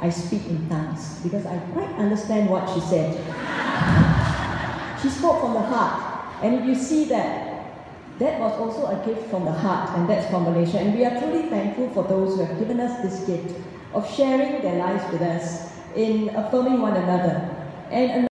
I speak in tongues because I quite understand what she said. she spoke from the heart, and if you see that, that was also a gift from the heart, and that's from Malaysia. And we are truly thankful for those who have given us this gift of sharing their lives with us in affirming one another. And